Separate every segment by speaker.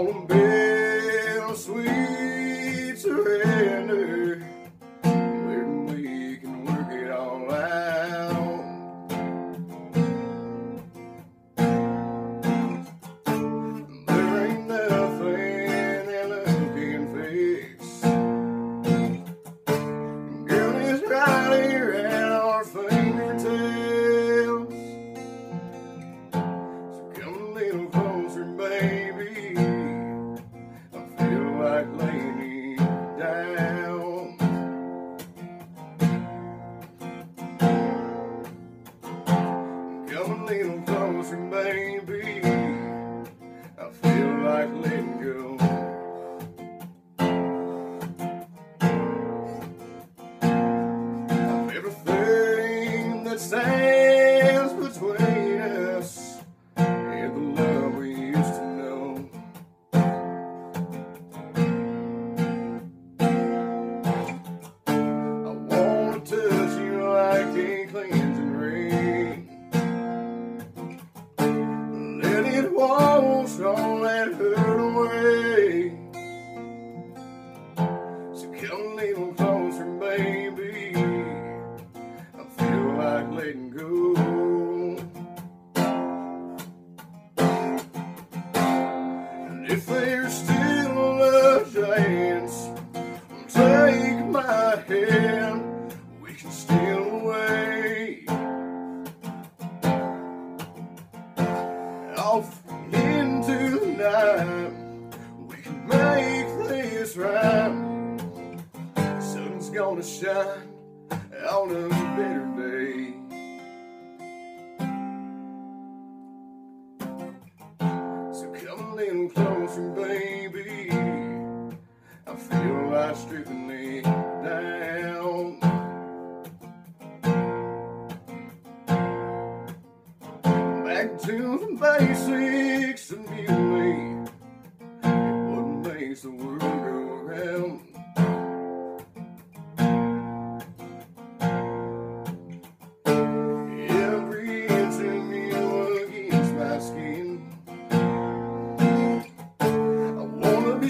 Speaker 1: On a of sweet surrender, where we can work it all out. There ain't nothing that love can fix. Girl, it's right here at our fingertips. So come a little Come a little closer, baby. I feel like letting go. Everything that if there's still a chance, take my hand. We can steal away. off into the night. We can make this right. Sun's gonna shine on a better little closer, baby. I feel like stripping me down. Back to the basics of beauty. What makes the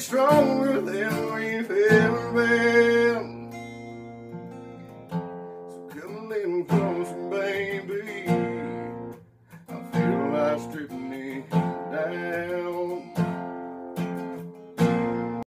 Speaker 1: stronger than we've ever been.